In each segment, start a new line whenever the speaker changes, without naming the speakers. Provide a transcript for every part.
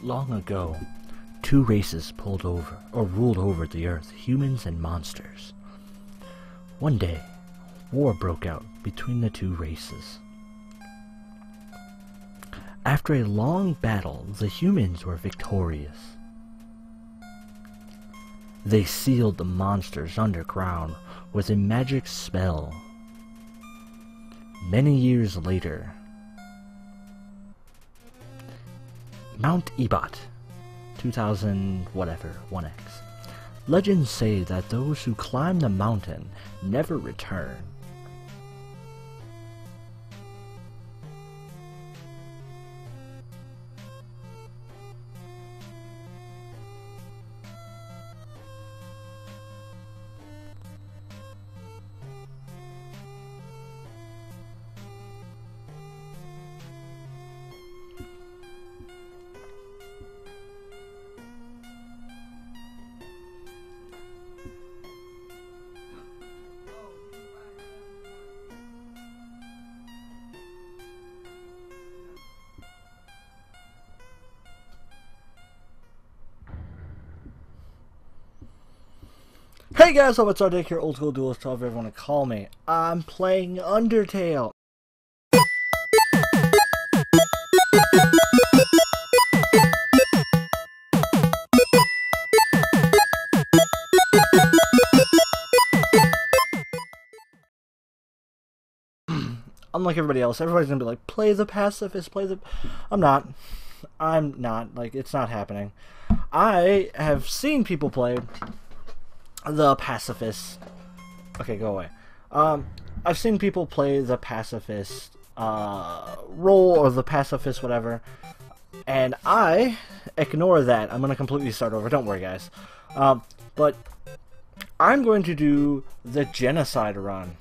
Long ago, two races pulled over or ruled over the earth, humans and monsters. One day, war broke out between the two races. After a long battle, the humans were victorious. They sealed the monsters underground with a magic spell. Many years later, Mount Ebott, 2000 whatever, 1x. Legends say that those who climb the mountain never return. Hey guys, what's up? Dick here, old school duelist, however everyone to call me. I'm playing Undertale. Unlike everybody else, everybody's gonna be like, play the pacifist, play the. I'm not. I'm not. Like, it's not happening. I have seen people play the pacifist. Okay, go away. Um, I've seen people play the pacifist uh, role or the pacifist whatever, and I ignore that. I'm gonna completely start over. Don't worry, guys. Um, but I'm going to do the genocide run.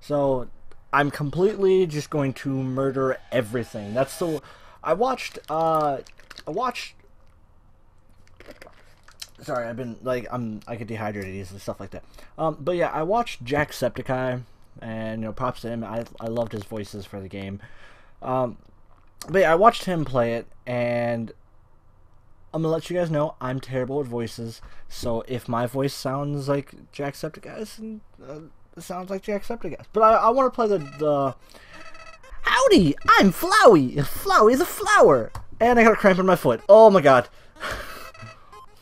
So I'm completely just going to murder everything. That's the. I watched. Uh, I watched sorry, I've been like I'm I get dehydrated easily, stuff like that. Um, but yeah, I watched Jacksepticeye, and you know, props to him. I I loved his voices for the game. Um, but yeah, I watched him play it, and I'm gonna let you guys know I'm terrible at voices. So if my voice sounds like Jacksepticeye's, uh, it sounds like Jacksepticeye. But I I want to play the the. Howdy, I'm Flowey. Flowey a flower, and I got a cramp in my foot. Oh my god.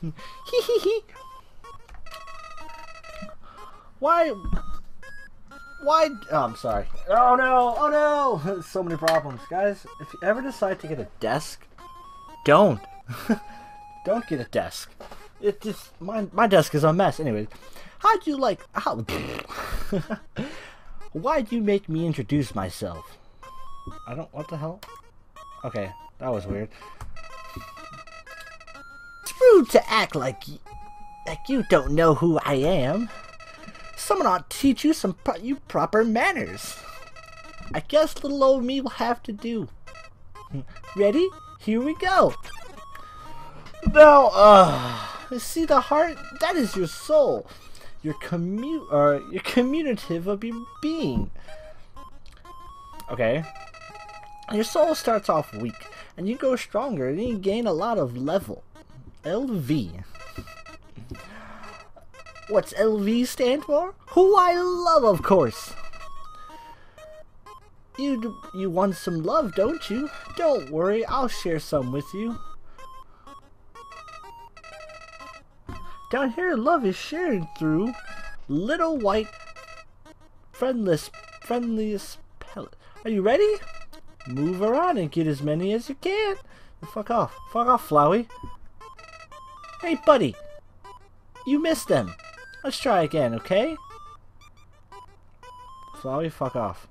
Why? Why? Oh, I'm sorry. Oh no! Oh no! so many problems, guys. If you ever decide to get a desk, don't. don't get a desk. It just my my desk is a mess. Anyways, how'd you like? How? Why'd you make me introduce myself? I don't. What the hell? Okay, that was weird rude to act like like you don't know who I am. Someone ought to teach you some pro you proper manners. I guess little old me will have to do. Ready? Here we go. Now, uh, see the heart? That is your soul. Your commu or your communicative of your being. Okay. Your soul starts off weak, and you go stronger, and you gain a lot of level. LV. What's LV stand for? Who I love, of course. You you want some love, don't you? Don't worry, I'll share some with you. Down here, love is shared through little white friendless friendliest pellet. Are you ready? Move around and get as many as you can. Fuck off. Fuck off, Flowey. Hey, buddy! You missed them! Let's try again, okay? Flowey, fuck off.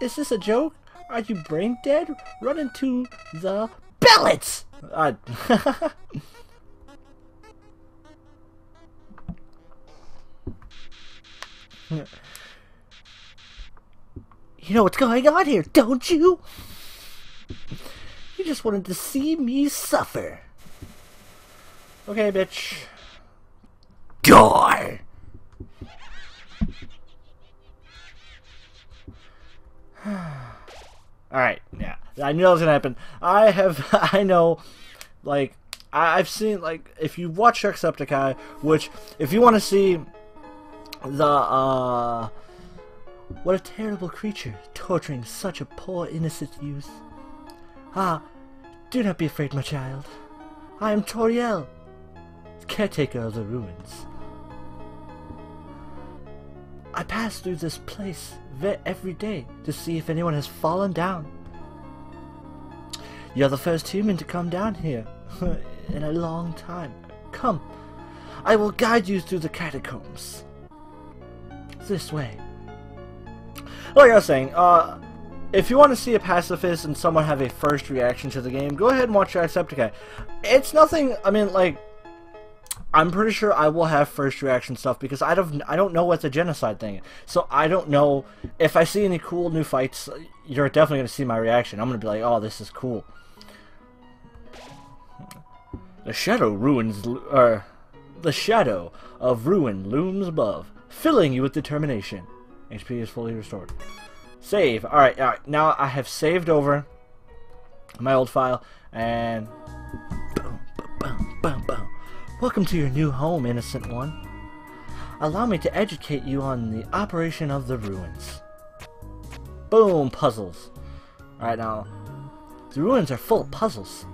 Is this a joke? Are you brain dead? Run into the pellets! Uh, you know what's going on here, don't you? You just wanted to see me suffer. Okay, bitch. Die! All right, yeah, I knew that was gonna happen. I have, I know, like, I, have seen like if you watch Jacksepticeye, which if you want to see the uh, what a terrible creature torturing such a poor innocent youth. Ah, do not be afraid, my child. I am Toriel, caretaker of the ruins. I pass through this place every day to see if anyone has fallen down. You're the first human to come down here in a long time. Come, I will guide you through the catacombs. This way. Like I was saying, uh, if you want to see a pacifist and someone have a first reaction to the game, go ahead and watch Jacksepticeye. It's nothing, I mean, like, I'm pretty sure I will have first reaction stuff because I don't I don't know what the genocide thing is. So I don't know if I see any cool new fights. You're definitely gonna see my reaction. I'm gonna be like, oh, this is cool. The shadow ruins, uh, the shadow of ruin looms above, filling you with determination. HP is fully restored. Save. All right, all right. Now I have saved over my old file and. Boom, boom, boom, boom. Welcome to your new home, innocent one. Allow me to educate you on the operation of the ruins. Boom, puzzles. Alright now, the ruins are full of puzzles.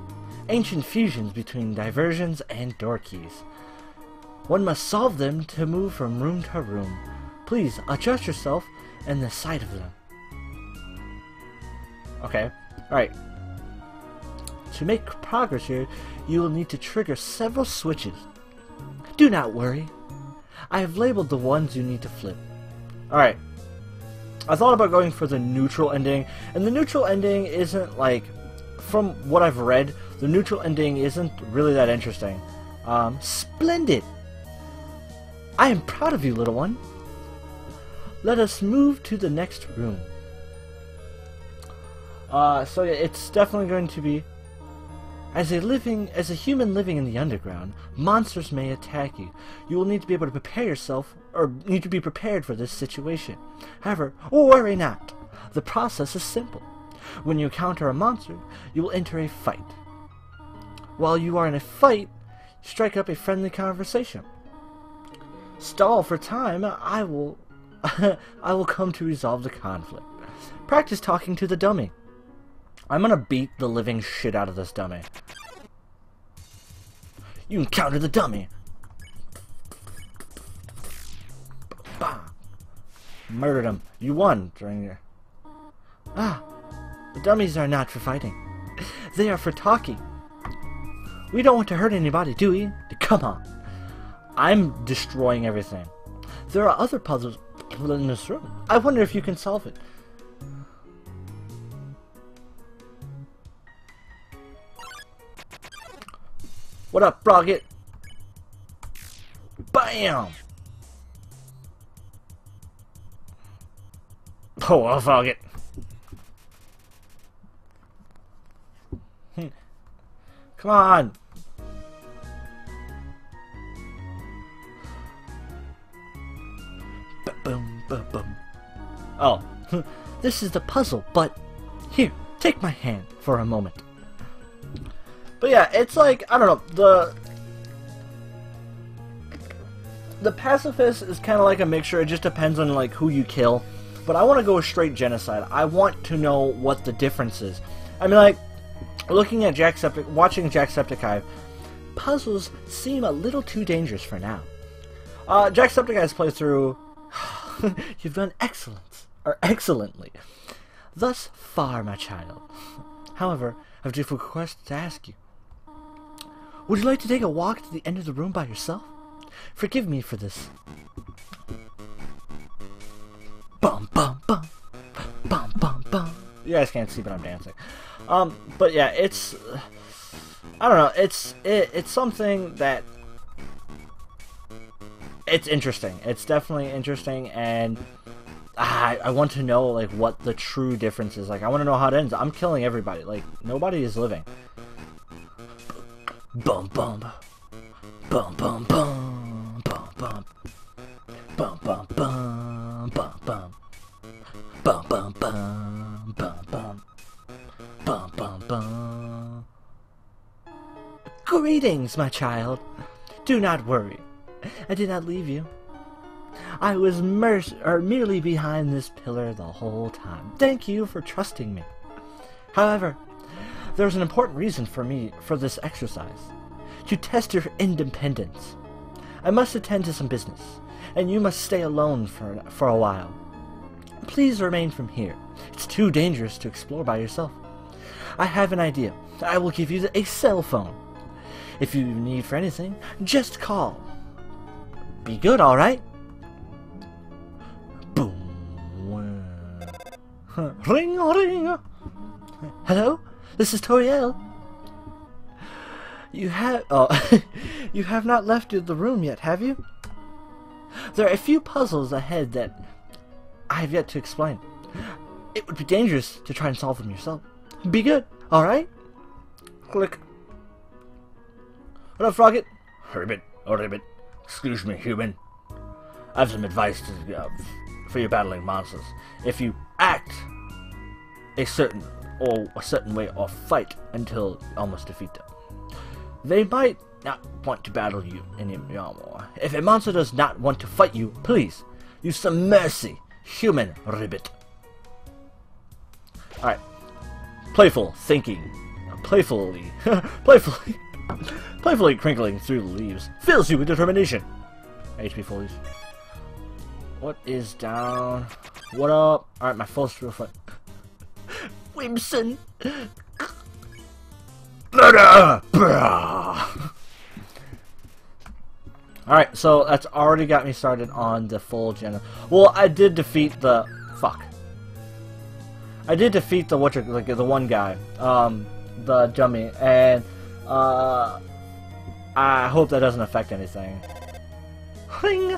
Ancient fusions between diversions and door keys. One must solve them to move from room to room. Please adjust yourself and the sight of them. Okay, alright. To make progress here, you will need to trigger several switches. Do not worry. I have labeled the ones you need to flip. Alright. I thought about going for the neutral ending, and the neutral ending isn't like, from what I've read, the neutral ending isn't really that interesting. Um, splendid! I am proud of you, little one. Let us move to the next room. Uh, so yeah, it's definitely going to be as a living, as a human living in the underground, monsters may attack you. You will need to be able to prepare yourself, or need to be prepared for this situation. However, worry not. The process is simple. When you encounter a monster, you will enter a fight. While you are in a fight, strike up a friendly conversation. Stall for time, I will I will come to resolve the conflict. Practice talking to the dummy. I'm gonna beat the living shit out of this dummy. You encounter the dummy. Bah. Murdered him. You won during your... Ah, the dummies are not for fighting. They are for talking. We don't want to hurt anybody, do we? Come on. I'm destroying everything. There are other puzzles in this room. I wonder if you can solve it. What up, Froggit? Bam! Oh, I'll Froggit. Come on! Boom, boom, boom. Oh, this is the puzzle, but here, take my hand for a moment. But yeah, it's like I don't know the the pacifist is kind of like a mixture. It just depends on like who you kill. But I want to go straight genocide. I want to know what the difference is. I mean, like looking at Jackseptic, watching Jacksepticeye, puzzles seem a little too dangerous for now. Uh, Jacksepticeye's playthrough, you've done excellent or excellently, thus far, my child. However, I have a difficult question to ask you. Would you like to take a walk to the end of the room by yourself? Forgive me for this. Bum bum bum. Bum bum bum. You guys can't see, but I'm dancing. Um, but yeah, it's I don't know. It's it, it's something that it's interesting. It's definitely interesting, and I I want to know like what the true difference is. Like I want to know how it ends. I'm killing everybody. Like nobody is living. Bum bum. Bum bum bum. Bum bum. Bum bum bum. Bum bum. Bum bum bum. Bum bum. Bum bum bum. Greetings, my child. Do not worry. I did not leave you. I was merc- or merely behind this pillar the whole time. Thank you for trusting me. However, there's an important reason for me for this exercise. To test your independence. I must attend to some business, and you must stay alone for, for a while. Please remain from here. It's too dangerous to explore by yourself. I have an idea. I will give you a cell phone. If you need for anything, just call. Be good, alright? Boom. Ring, ring. Hello? This is Toriel. You have oh, you have not left the room yet, have you? There are a few puzzles ahead that I have yet to explain. It would be dangerous to try and solve them yourself. Be good, alright? Click. What up, Froggit?
Ribbit, oh ribbit. Excuse me, human. I have some advice to, uh, for your battling monsters. If you act a certain or a certain way or fight until you almost defeat them, they might not want to battle you anymore. If a monster does not want to fight you, please use some mercy, human ribbit. Alright. Playful thinking. Playfully. playfully. playfully crinkling through the leaves. Fills you with determination. HP fullies. What is down? What up? Alright, my full real foot. Whimsun!
Alright, so that's already got me started on the full gen. Well, I did defeat the... Fuck. I did defeat the what like the one guy, um, the dummy, and uh, I hope that doesn't affect anything. Ring.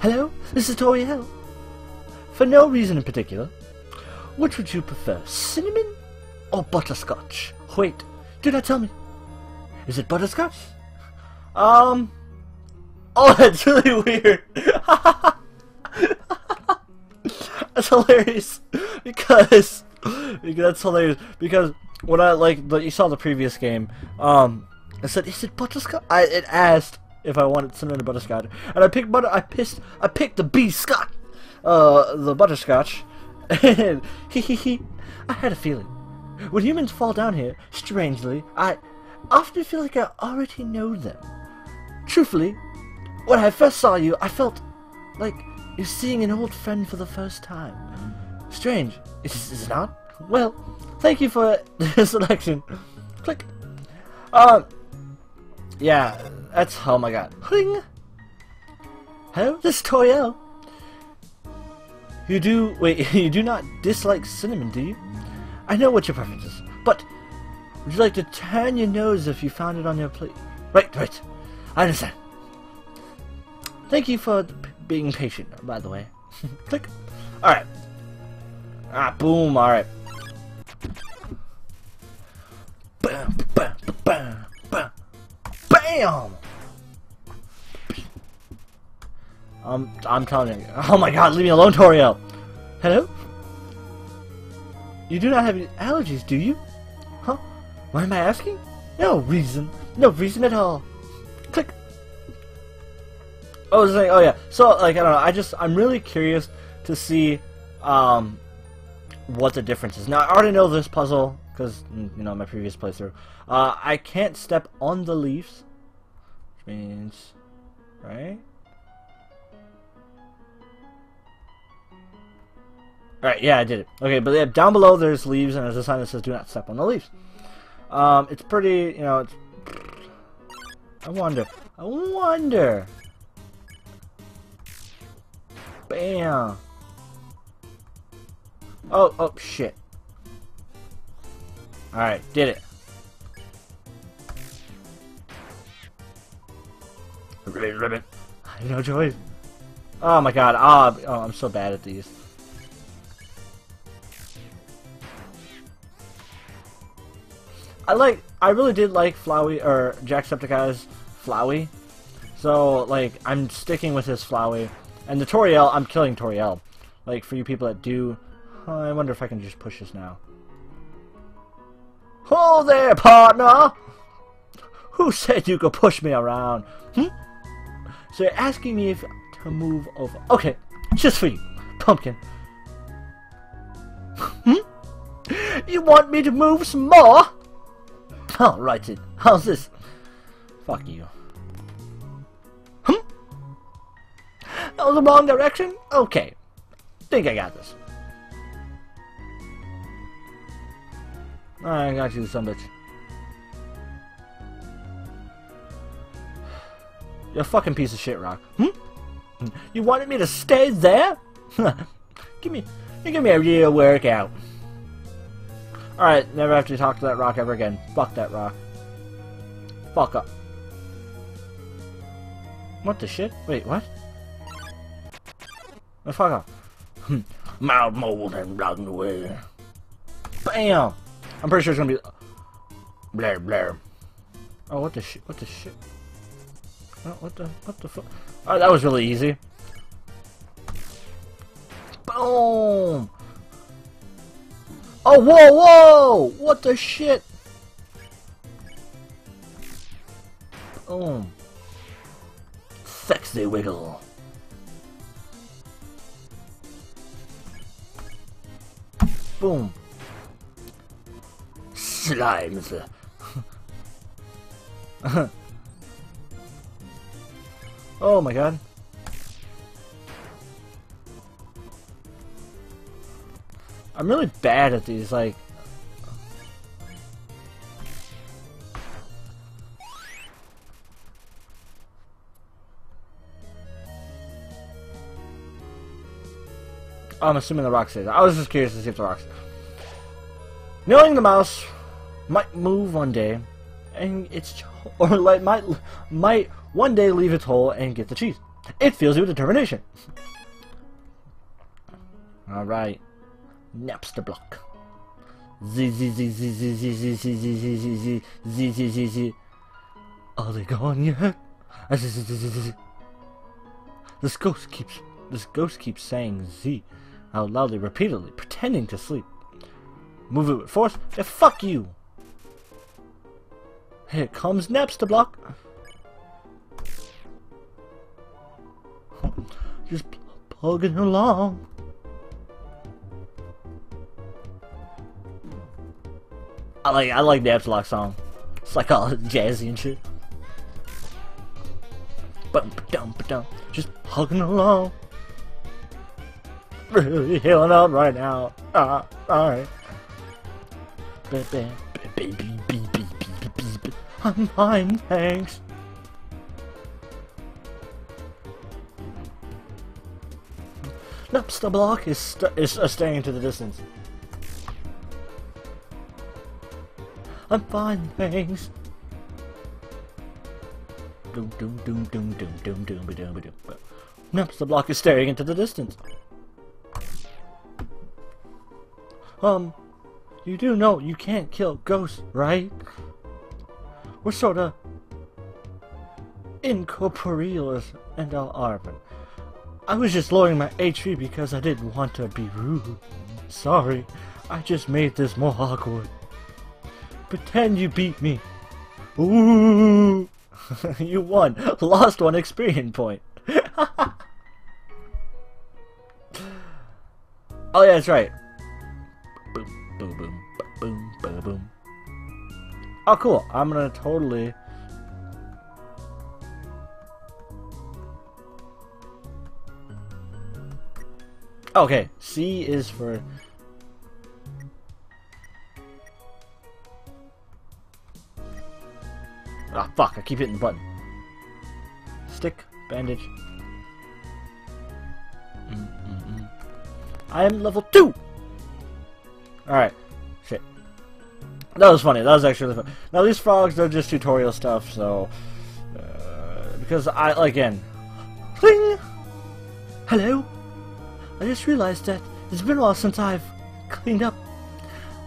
Hello, this is Toriel. For no reason in particular, which would you prefer, cinnamon or butterscotch? Wait, do not tell me. Is it butterscotch? Um. Oh, that's really weird. that's hilarious because because that's hilarious because when I like you saw the previous game, um, I said, "Is it butterscotch?" I it asked if I wanted cinnamon or butterscotch, and I picked butter. I pissed. I picked the B Scott, uh, the butterscotch, and. I had a feeling when humans fall down here. Strangely, I often feel like I already know them. Truthfully, when I first saw you, I felt like you're seeing an old friend for the first time. Strange, is, is it not? Well, thank you for the selection. Click. Um, yeah, that's, oh my god. Ring! Hello, this is Toriel. You do, wait, you do not dislike cinnamon, do you? I know what your preference is, but would you like to turn your nose if you found it on your plate? Right, right. I understand. Thank you for being patient, by the way. Click. Alright. Ah, boom, alright. Bam, bam, bam, bam, bam, Um, I'm telling you. Oh my god, leave me alone, Toriel! Hello? You do not have allergies, do you? Huh? Why am I asking? No reason. No reason at all. Click. Oh, oh yeah. So, like, I don't know. I just, I'm really curious to see, um, what the difference is. Now, I already know this puzzle, because, mm, you know, my previous playthrough. Uh, I can't step on the leaves, which means, right? Alright, yeah, I did it. Okay, but yeah, down below there's leaves, and there's a sign that says do not step on the leaves. Um, it's pretty, you know, it's... I wonder. I wonder. Bam. Oh, oh, shit. Alright, did it.
Ribbit, ribbit.
No choice. Oh my god, oh, oh, I'm so bad at these. I like, I really did like Flowey, or Jacksepticeye's Flowey. So, like, I'm sticking with his Flowey. And the Toriel, I'm killing Toriel. Like, for you people that do... I wonder if I can just push this now. Oh there, partner! Who said you could push me around? Hmm? So you're asking me if to move over. Okay, just for you, pumpkin. Hmm? You want me to move some more? Alright then, how's this? Fuck you. Hmm? That was the wrong direction? Okay. Think I got this. I got you, some bitch. You're a fucking piece of shit, Rock. Hmm? You wanted me to stay there? give me, you give me a real workout. Alright, never have to talk to that rock ever again. Fuck that rock. Fuck up. What the shit? Wait, what? Oh, fuck off.
Mild mold and run away.
Bam! I'm pretty sure it's gonna be...
Blair, Blair.
Oh, what the shit? What the shit? Oh, what the... What the fuck? Oh, that was really easy. Boom! Oh, whoa, whoa! What the shit? Boom.
Sexy wiggle.
Boom.
Slimes.
Oh my god. I'm really bad at these, like... I'm assuming the rock stays. I was just curious to see if the rocks. Knowing the mouse might move one day, and it's or like might might one day leave its hole and get the cheese. It fills you with determination. All right, Napstablook. Z z z z z z z z z z z z z z z z. Are they gone yet? This ghost keeps this ghost keeps saying Z out loudly, repeatedly, pretending to sleep. Move it with force. Yeah, fuck you. Here comes Napstablook. Just plugging along. I like I like the Napstablook song. It's like all jazzy and shit. Bum dum dum. Just hugging along. Really healing up right now. Ah, alright. I'm fine, thanks. Napstablook is st is uh, staying into the distance. I'm fine, thanks. Doom doom doom doom doom doom doom ba doom ba doom. Napstablook is staring into the distance. Um, you do know you can't kill ghosts, right? We're sorta incorporeal and all Arvin. I was just lowering my HP because I didn't want to be rude. Sorry, I just made this more awkward. Pretend you beat me. Ooh! you won. Lost one experience point. oh yeah, that's right. Boom, boom, boom, boom, boom, boom. Oh, cool. I'm gonna totally. Okay, C is for. Ah, fuck, I keep hitting the button. Stick, bandage. Mm -mm -mm. I am level 2! Alright. Shit. That was funny. That was actually really fun. Now, these frogs, they're just tutorial stuff, so... Uh, because I, again... Cling! Hello? I just realized that it's been a while since I've cleaned up.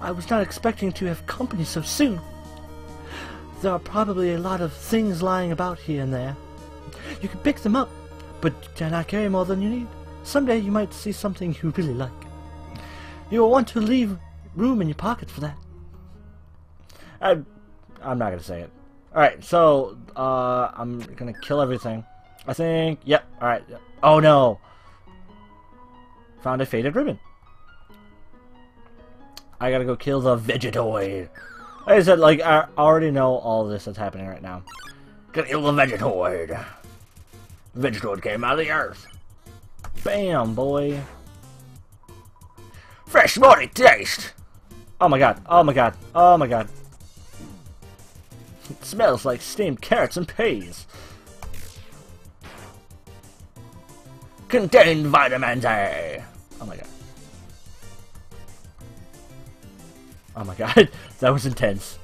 I was not expecting to have company so soon. There are probably a lot of things lying about here and there. You can pick them up, but do not carry more than you need. Someday you might see something you really like. You will want to leave room in your pocket for that. I, I'm not gonna say it. Alright, so, uh, I'm gonna kill everything. I think, yep, alright. Oh no! Found a faded ribbon. I gotta go kill the Vegetoid. Like I said, like, I already know all this that's happening right now.
Gonna kill the Vegetoid. Vegetoid came out of the earth.
Bam, boy.
Fresh morning taste.
Oh my god, oh my god, oh my god. It smells like steamed carrots and peas.
Contain vitamin A.
Oh my god. Oh my god, that was intense.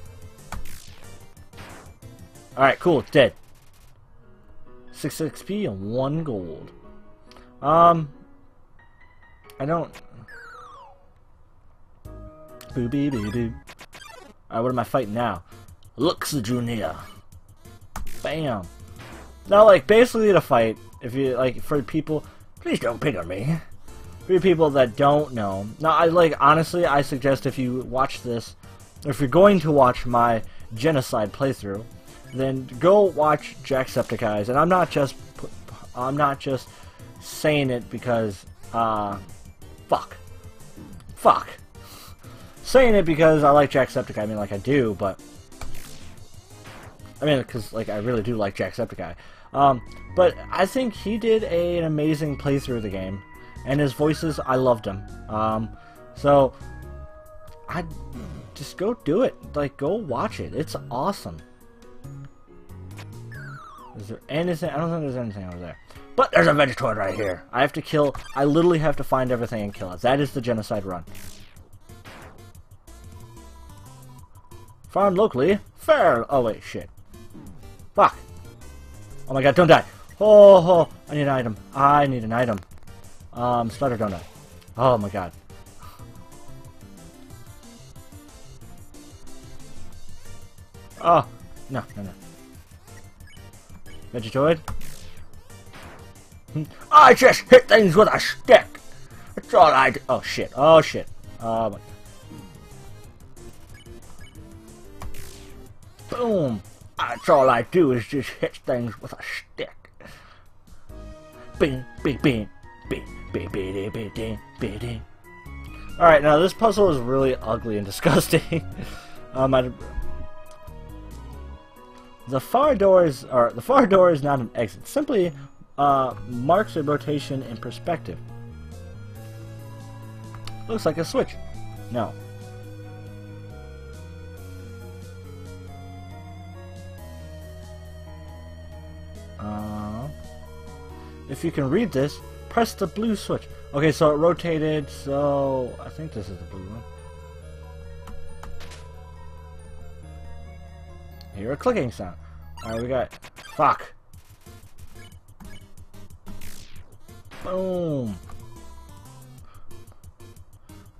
Alright, cool, it's dead. 6 XP and 1 gold. Um, I don't... Boo boo boo boo. Alright, what am I fighting now?
Lux Junior.
Bam. Now, like, basically to fight, if you, like, for people,
Please don't pick on me.
For you people that don't know, now, I, like, honestly, I suggest if you watch this, if you're going to watch my Genocide playthrough, then go watch Jacksepticeye's, and I'm not just, I'm not just saying it because, uh, fuck. Fuck. Saying it because I like Jacksepticeye, I mean, like, I do, but I mean, because like I really do like Jacksepticeye. Um, but I think he did a, an amazing playthrough of the game, and his voices, I loved him. Um, so I just go do it. Like, go watch it. It's awesome. Is there anything? I don't think there's anything over there.
But there's a Vegetoid right here.
I have to kill. I literally have to find everything and kill it. That is the genocide run. Farm locally. Fair. Oh wait, shit. Fuck. Oh my god, don't die. Oh, oh, I need an item. I need an item. Um, Spider, don't. Oh my god. Oh, no, no, no. Vegetoid?
I just hit things with a stick. That's all I do.
Oh shit. Oh shit. Oh my. Boom.
That's all I do is just hit things with a stick.
Bing, bing, bing, bing, Alright, now this puzzle is really ugly and disgusting. um, I, the far doors are the far door is not an exit. Simply uh, marks a rotation in perspective. Looks like a switch. No. Uh, if you can read this, press the blue switch. Okay, so it rotated, so I think this is the blue one. Hear a clicking sound. Alright, we got. Fuck. Boom.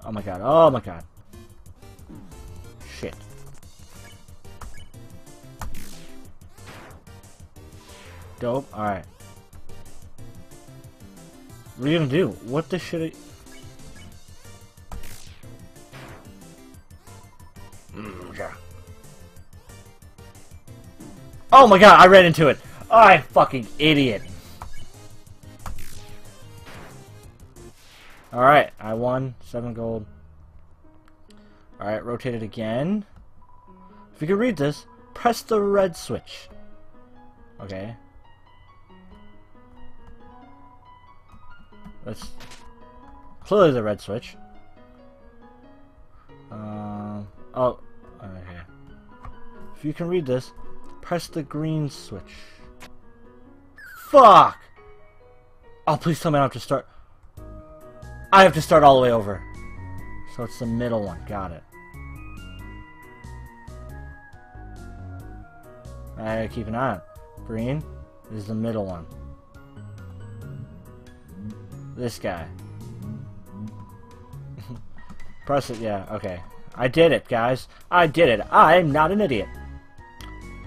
Oh my god, oh my god. Shit. Dope, alright. What are you gonna do? What the shit?
Mm, yeah.
Oh my god, I ran into it. I fucking idiot. Alright, I won. Seven gold. Alright, rotate it again. If you can read this, press the red switch. Okay. That's clearly the red switch. Um. oh. Okay. If you can read this, press the green switch. Fuck! Oh, please tell me I have to start. I have to start all the way over. So it's the middle one. Got it. I gotta keep an eye on. Green is the middle one. This guy. Press it, yeah, okay. I did it, guys. I did it. I'm not an idiot.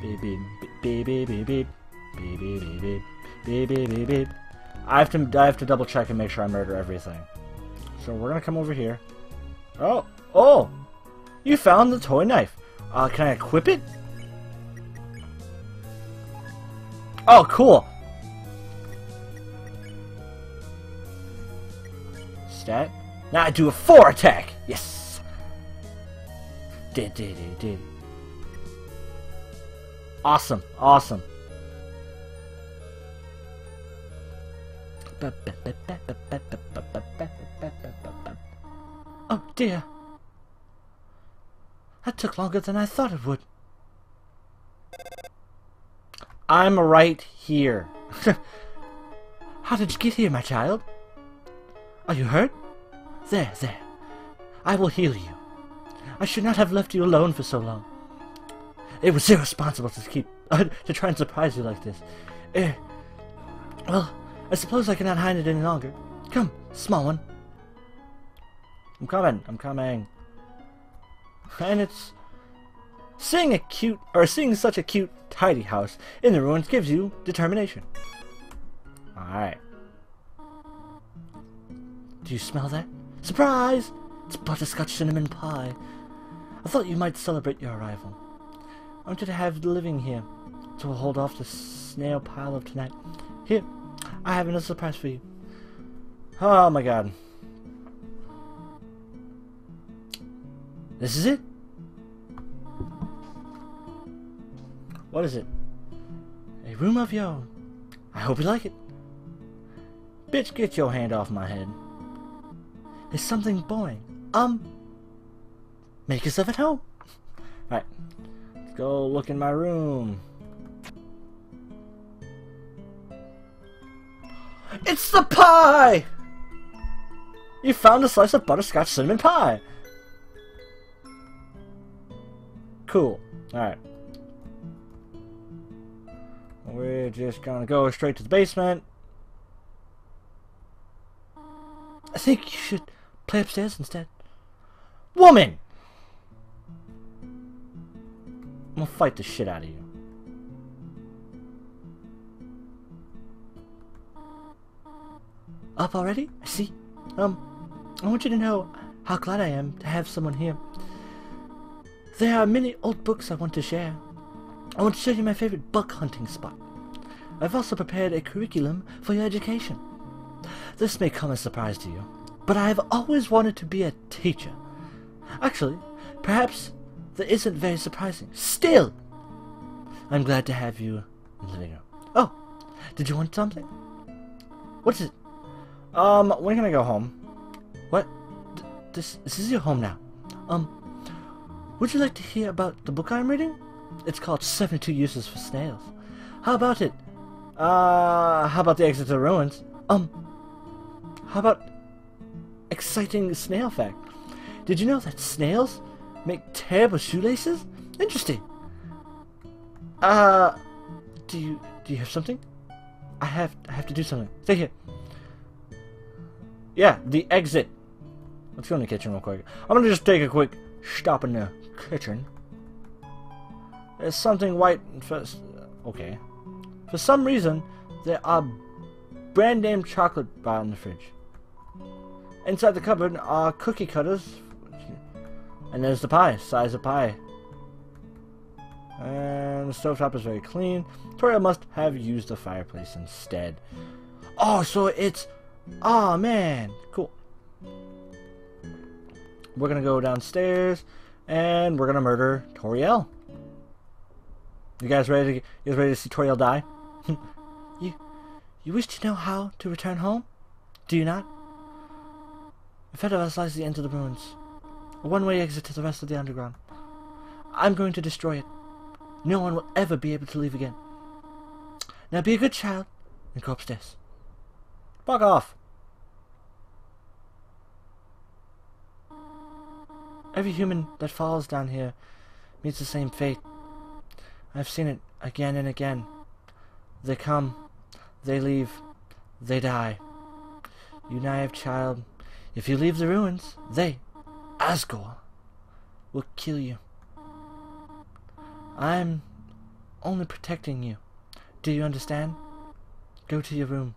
Beep beep beep beep beep beep beep beep beep beep beep beep beep. I have to I have to double check and make sure I murder everything. So we're gonna come over here. Oh oh! You found the toy knife. Uh, can I equip it? Oh, cool. Stat. Now I do a four attack. Yes. Did did did did. Awesome. Awesome. Oh dear. That took longer than I thought it would. I'm right here. How did you get here, my child? Are you hurt? There, there. I will heal you. I should not have left you alone for so long. It was irresponsible to keep uh, to try and surprise you like this. Eh. Well, I suppose I cannot hide it any longer. Come, small one. I'm coming. I'm coming. And it's seeing a cute or seeing such a cute tidy house in the ruins gives you determination. All right. Do you smell that? Surprise! It's butterscotch cinnamon pie. I thought you might celebrate your arrival. I want you to have the living here, we'll hold off the snail pile of tonight. Here, I have another surprise for you. Oh my god. This is it? What is it? A room of your own. I hope you like it. Bitch, get your hand off my head. There's something boring. Um, make yourself at home. Alright, let's go look in my room. It's the pie! You found a slice of butterscotch cinnamon pie. Cool. Alright. We're just gonna go straight to the basement. I think you should play upstairs instead. Woman! I'm gonna fight the shit out of you. Up already? I see. Um, I want you to know how glad I am to have someone here. There are many old books I want to share. I want to show you my favorite bug hunting spot. I've also prepared a curriculum for your education. This may come as a surprise to you, but I have always wanted to be a teacher. Actually, perhaps that isn't very surprising. Still, I'm glad to have you in the living room. Oh, did you want something? What is it? Um, when can I go home? What? D this, this is your home now. Um, would you like to hear about the book I'm reading? It's called 72 Uses for Snails. How about it? Uh, how about the Exeter Ruins? Um, how about exciting snail fact? Did you know that snails make terrible shoelaces? Interesting. Uh, do you do you have something? I have I have to do something. Stay here. Yeah, the exit. Let's go in the kitchen real quick. I'm gonna just take a quick stop in the kitchen. There's something white first. Okay. For some reason, there are brand name chocolate bar in the fridge. Inside the cupboard are cookie cutters. And there's the pie, size of pie. And the stovetop is very clean. Toriel must have used the fireplace instead. Oh, so it's... Oh, man. Cool. We're gonna go downstairs, and we're gonna murder Toriel. You guys ready? To, you guys ready to see Toriel die? you, you wish to know how to return home? Do you not? Ahead of us lies the end of the ruins. A one-way exit to the rest of the underground. I'm going to destroy it. No one will ever be able to leave again. Now be a good child and go upstairs. Fuck off. Every human that falls down here meets the same fate. I've seen it again and again. They come, they leave, they die. You naive child, if you leave the ruins, they, Asgore, will kill you. I'm only protecting you. Do you understand? Go to your room.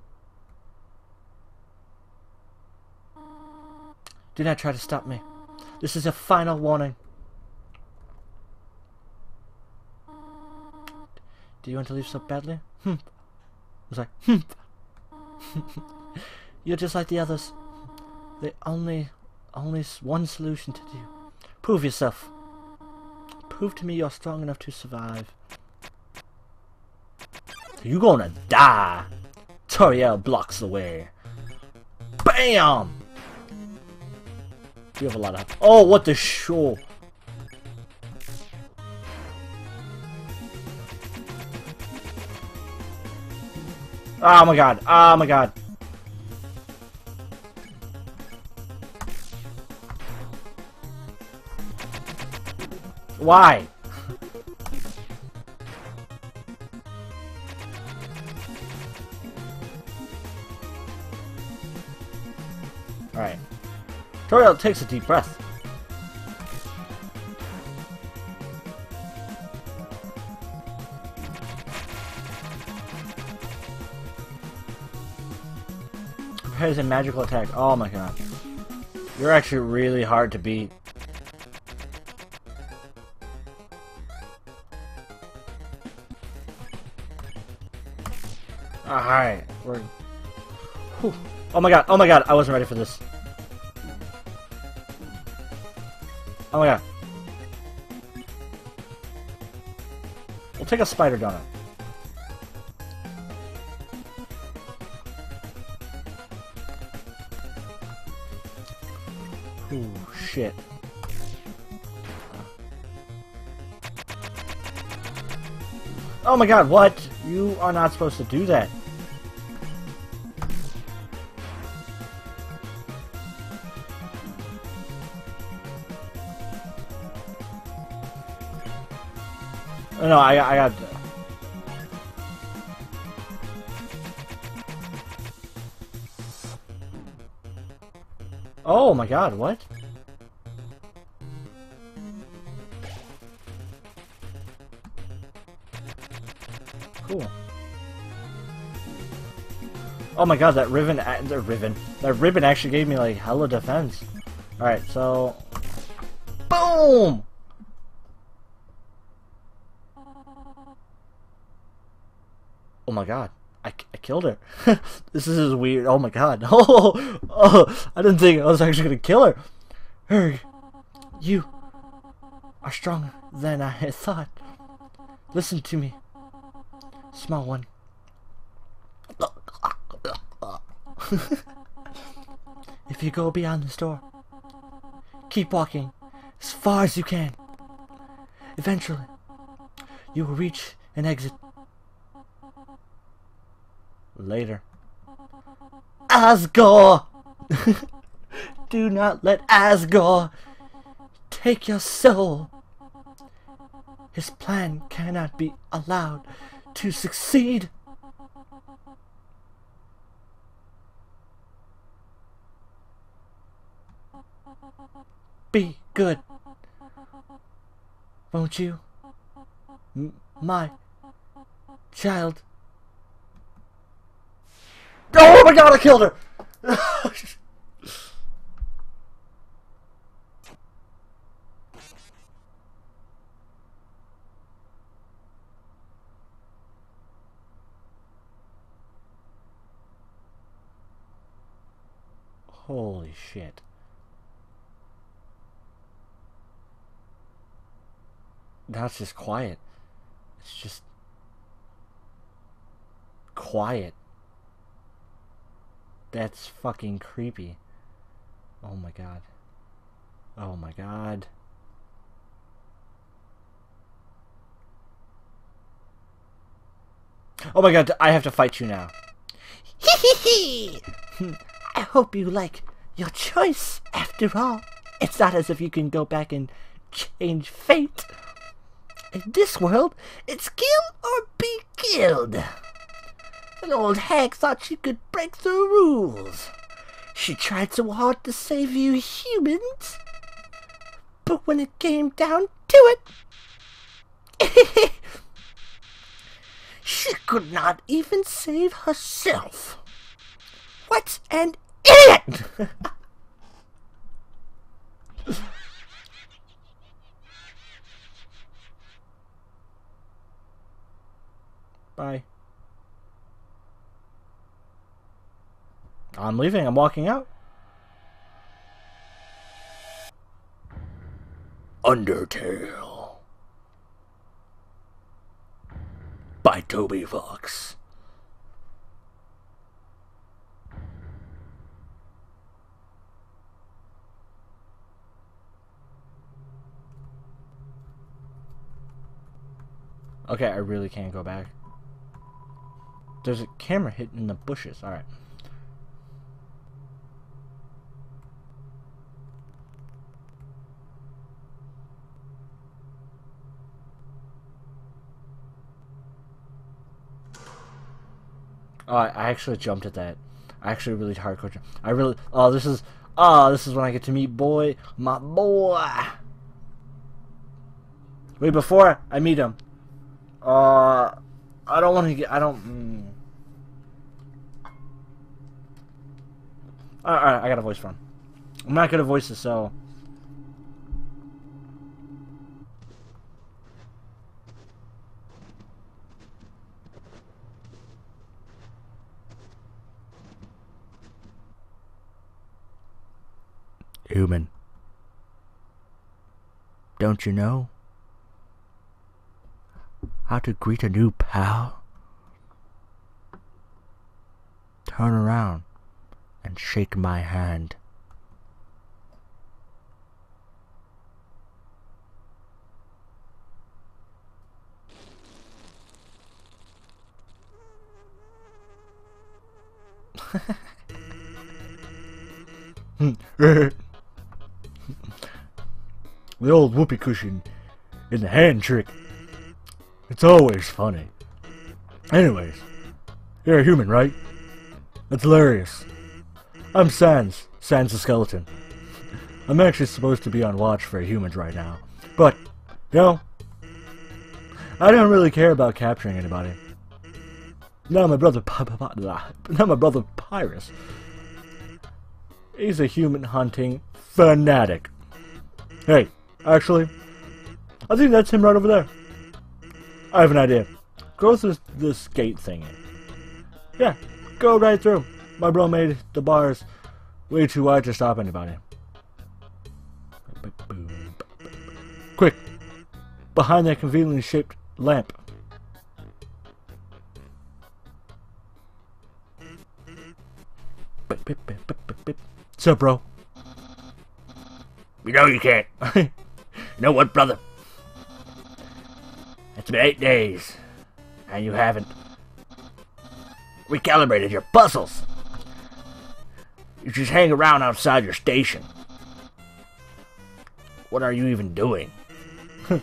Do not try to stop me. This is a final warning. Do you want to leave so badly? Hmm. was like, hmm. You're just like the others. Only, only one solution to do. Prove yourself. Prove to me you're strong enough to survive. You gonna die. Toriel blocks the way. Bam! You have a lot of. Oh, what the show? Oh my god. Oh my god. Why? Alright. Toriel takes a deep breath. Prepares a magical attack. Oh my god. You're actually really hard to beat. Oh my god, oh my god, I wasn't ready for this. Oh my god. We'll take a spider donut. Ooh, shit. Oh my god, what? You are not supposed to do that. No, I, I got... Oh my god, what? Cool. Oh my god, that ribbon, a- the ribbon, that ribbon actually gave me like hella defense. Alright, so... Boom! Oh my god. I, I killed her. this is weird. Oh my god. Oh, oh, I didn't think I was actually gonna kill her. Her, you are stronger than I had thought. Listen to me, small one. if you go beyond this door, keep walking as far as you can. Eventually, you will reach an exit later. Asgore! Do not let Asgore take your soul. His plan cannot be allowed to succeed. Be good. Won't you? M- my child. Oh my god, I killed her! Holy shit. Now it's just quiet. It's just quiet. That's fucking creepy. Oh my god. Oh my god. Oh my god, I have to fight you now. Hee I hope you like your choice after all. It's not as if you can go back and change fate. In this world, it's kill or be killed. An old hag thought she could break the rules. She tried so hard to save you humans. But when it came down to it, she could not even save herself. What an idiot! Bye. I'm leaving. I'm walking out.
Undertale by Toby Fox.
Okay, I really can't go back. There's a camera hidden in the bushes. Alright. Oh, I, actually jumped at that. I actually really hardcore. Jump. I really. Oh, this is. Oh, this is when I get to meet boy, my boy. Wait, before I meet him, uh, I don't want to get. I don't. Mm. All right, I got a voice from. I'm not good at voices, so.
Human. Don't you know how to greet a new pal? Turn around and shake my hand.
the old whoopee cushion in the hand trick. It's always funny. Anyways, you're a human, right? That's hilarious. I'm Sans, Sans the skeleton. I'm actually supposed to be on watch for humans right now. But, you know, I don't really care about capturing anybody. Not my brother, not my brother Papyrus. He's a human hunting fanatic. Hey, actually, I think that's him right over there. I have an idea. Go through this gate thingy. Yeah, go right through. My bro made the bars way too wide to stop anybody. Quick! Behind that conveniently shaped lamp. What's up, bro?
You know you can't. you know what, brother? It's been eight days, and you haven't recalibrated your puzzles. You just hang around outside your station. What are you even doing?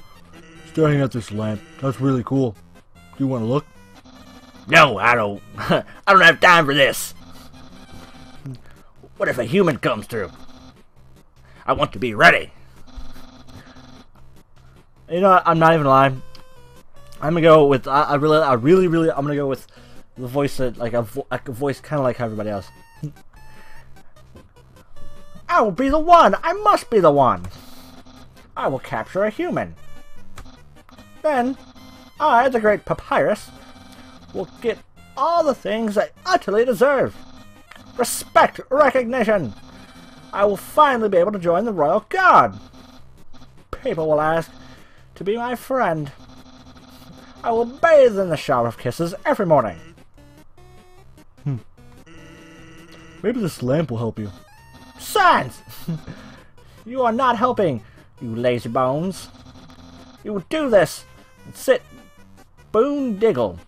Staring at this lamp. That's really cool. Do you want to look?
No, I don't. I don't have time for this. What if a human comes through? I want to be ready.
You know, what? I'm not even lying. I'm gonna go with. I, I really, I really, really. I'm gonna go with the voice that, like a, vo a voice kind of like everybody else. I will be the one. I must be the one. I will capture a human. Then, I, the great Papyrus, will get all the things I utterly deserve. Respect, recognition. I will finally be able to join the Royal Guard. People will ask to be my friend. I will bathe in the shower of kisses every morning. Hmm. Maybe this lamp will help you. Sans! you are not helping, you lazy bones. You will do this and sit boondoggle.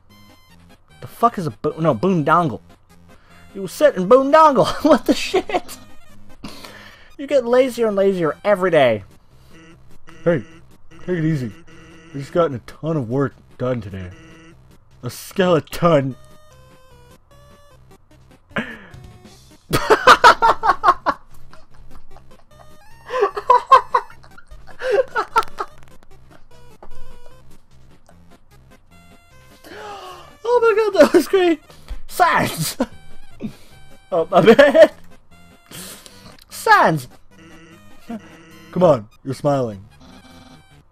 The fuck is a bo no boondongle? You sit in boondongle. what the shit? You get lazier and lazier every day. Hey, take it easy. I just gotten a ton of work done today. A skeleton. oh my god, that was great. Sans! oh, my bad. Sans! Come on, you're smiling.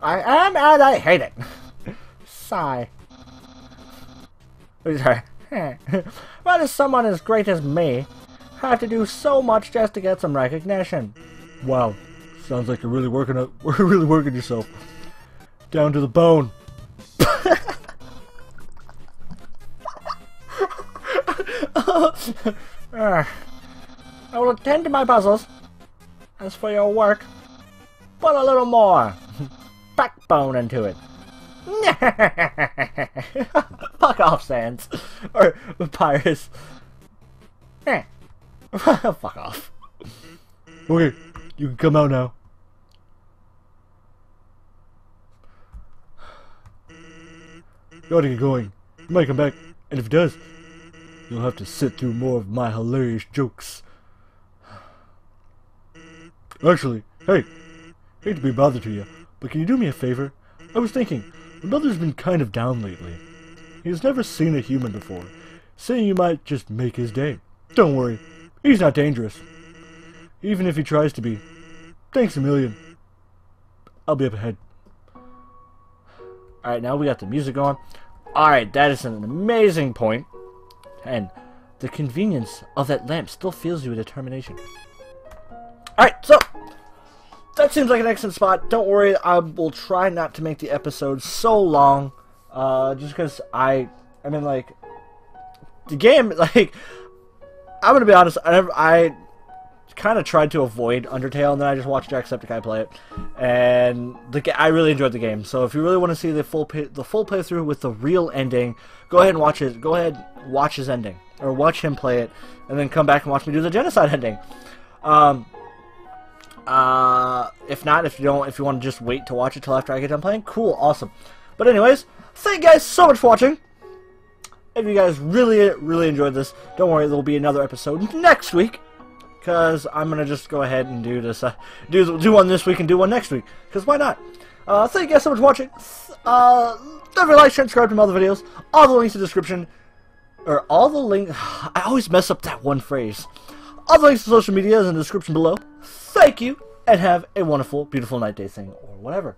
I am and I hate it. Sigh. Why does someone as great as me have to do so much just to get some recognition. Wow, sounds like you're really working. We're really working yourself down to the bone. Ah, I will attend to my puzzles. As for your work, put a little more backbone into it. Fuck off, Sans. Or Papyrus. Fuck off. Okay, you can come out now. You ought to get going. He might come back, and if he does, you'll have to sit through more of my hilarious jokes. Actually, hey, hate to be bothered to you, but can you do me a favor? I was thinking, my brother's been kind of down lately. He's never seen a human before, saying you might just make his day. Don't worry, he's not dangerous. Even if he tries to be. Thanks a million. I'll be up ahead. Alright, now we got the music on. Alright, that is an amazing point. And the convenience of that lamp still fills you with determination. Alright, so seems like an excellent spot. Don't worry, I will try not to make the episode so long. Uh, just because I, I mean, like, the game, like, I'm gonna be honest, I, never, I kind of tried to avoid Undertale, and then I just watched Jacksepticeye play it, and the I really enjoyed the game. So if you really want to see the full the full playthrough with the real ending, go ahead and watch it. Go ahead, watch his ending, or watch him play it, and then come back and watch me do the genocide ending. Um, uh, if not, if you don't, if you want to just wait to watch it till after I get done playing, cool, awesome. But anyways, thank you guys so much for watching. If you guys really, really enjoyed this, don't worry, there will be another episode next week. Because I'm going to just go ahead and do this, uh, do, do one this week and do one next week. Because why not? Uh, thank you guys so much for watching. Uh, don't forget to like, share, subscribe to my other videos. All the links in the description. Or all the links, I always mess up that one phrase. All the links to social media is in the description below. Thank you, and have a wonderful, beautiful night, day thing, or whatever.